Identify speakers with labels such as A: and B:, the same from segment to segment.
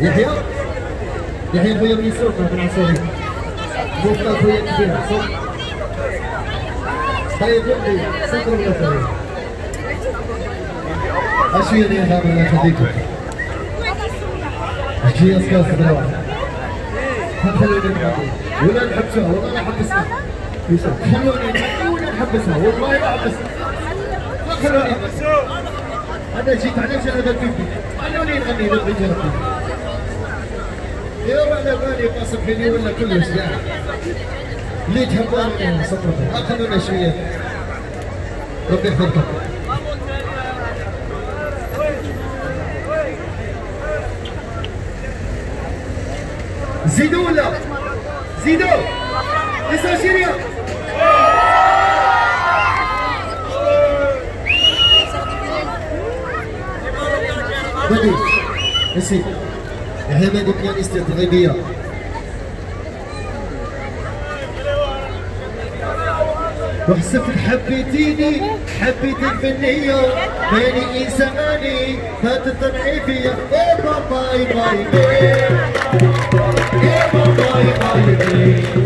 A: يحيى يحيى خويا من السوق من عسيري مفتاح خويا كبير صوت طيب يمضي صدر ولا ثاني اشوي يا هذا الله يخليكم اشوي اسكار صدر خلوني نحبسها ولا نحبسها والله لا حبسها خلوني ولا نحبسها والله ما حبسها خلوني أنا جيت علاش أنا بدي خلوني نغني للرجال يا على بالي قاسم حلي ولا كلش لا ليه تهباني صبرك اخذونا شوية ربي يحفظكم زيدوا ولا؟ زيدوا لسه سيريا بدي. نسيت هي ما قلت لي استغرابيه وحسبت حبيتيني حبيتك بالنية ماني إنساني فتطمعي فيا. إيه باي باي باي إيه باي باي باي إيه باي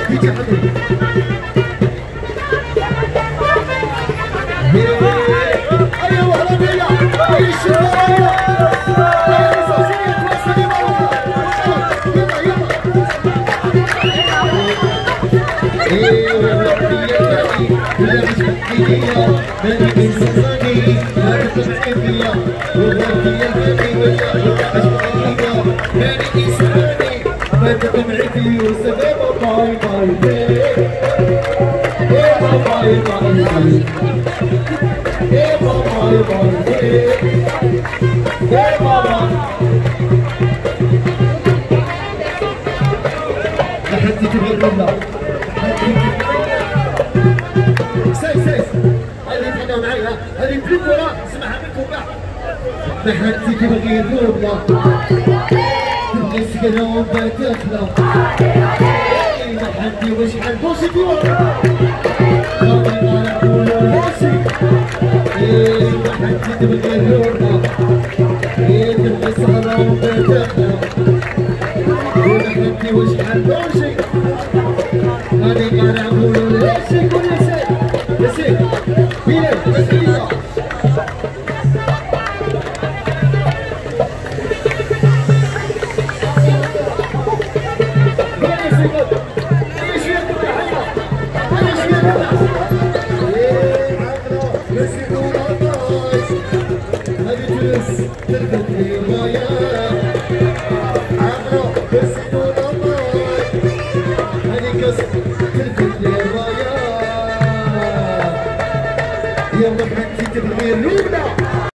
A: पिया मैंने किस सनी हर्ष में पिया वो किया कभी बचा पाएगा मैंने किस सनी मैं तो तुम रिफ्यूज दे वो पाई पाई दे दे वो पाई पाई दे दे वो पाई पाई दे दे बाबा हद से बढ़कर معي ها هذه تريد ورا اسمعها منكم بوسي ورا خاطر ما نقول بوسي. لحد تبغي الرملة تبغي السهرة وبتخلى ولحد وشحال بوسي. هذه ما نقول Lord.